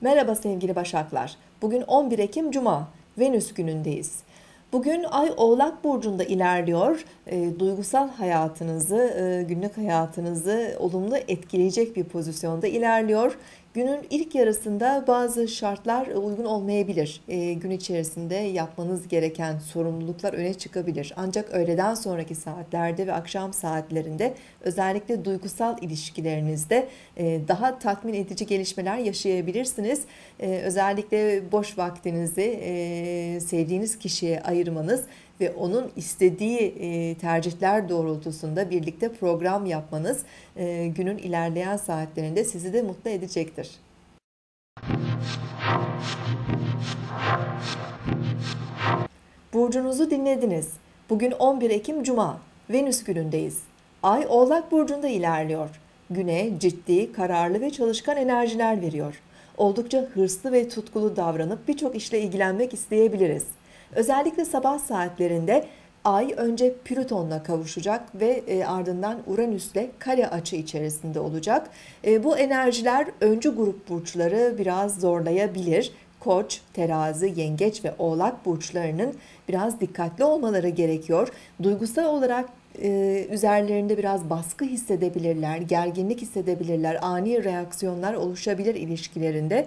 Merhaba sevgili Başaklar. Bugün 11 Ekim Cuma. Venüs günündeyiz. Bugün Ay Oğlak Burcu'nda ilerliyor. E, duygusal hayatınızı, e, günlük hayatınızı olumlu etkileyecek bir pozisyonda ilerliyor. Günün ilk yarısında bazı şartlar uygun olmayabilir. E, gün içerisinde yapmanız gereken sorumluluklar öne çıkabilir. Ancak öğleden sonraki saatlerde ve akşam saatlerinde özellikle duygusal ilişkilerinizde e, daha tatmin edici gelişmeler yaşayabilirsiniz. E, özellikle boş vaktinizi e, sevdiğiniz kişiye ayırmanız ve onun istediği e, tercihler doğrultusunda birlikte program yapmanız e, günün ilerleyen saatlerinde sizi de mutlu edecektir. Burcunuzu dinlediniz. Bugün 11 Ekim Cuma. Venüs günündeyiz. Ay Oğlak Burcu'nda ilerliyor. Güne ciddi, kararlı ve çalışkan enerjiler veriyor. Oldukça hırslı ve tutkulu davranıp birçok işle ilgilenmek isteyebiliriz. Özellikle sabah saatlerinde Ay önce Plüton'la kavuşacak ve e, ardından Uranüs'le kare açı içerisinde olacak. E, bu enerjiler öncü grup burçları biraz zorlayabilir. Koç, terazi, yengeç ve oğlak burçlarının biraz dikkatli olmaları gerekiyor. Duygusal olarak e, üzerlerinde biraz baskı hissedebilirler, gerginlik hissedebilirler, ani reaksiyonlar oluşabilir ilişkilerinde.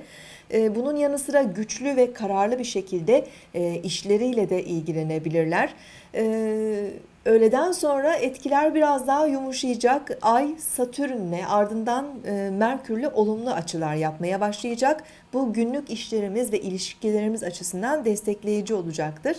E, bunun yanı sıra güçlü ve kararlı bir şekilde e, işleriyle de ilgilenebilirler. E, öğleden sonra etkiler biraz daha yumuşayacak. Ay Satürn'le ardından e, Merkür'le olumlu açılar yapmaya başlayacak. Bu günlük işlerimiz ve ilişkilerimiz açısından destekleyici olacaktır.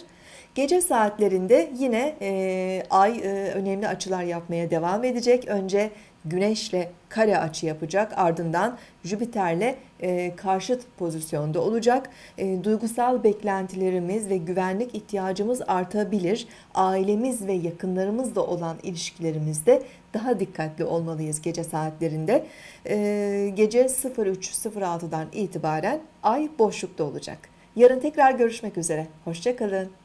Gece saatlerinde yine e, ay e, önemli açılar yapmaya devam edecek. Önce Güneşle kare açı yapacak. Ardından Jüpiter'le e, karşıt pozisyonda olacak. E, duygusal beklentilerimiz ve güvenlik ihtiyacımız artabilir. Ailemiz ve yakınlarımızla olan ilişkilerimizde daha dikkatli olmalıyız gece saatlerinde. E, gece 03.06'dan itibaren ay boşlukta olacak. Yarın tekrar görüşmek üzere. Hoşçakalın.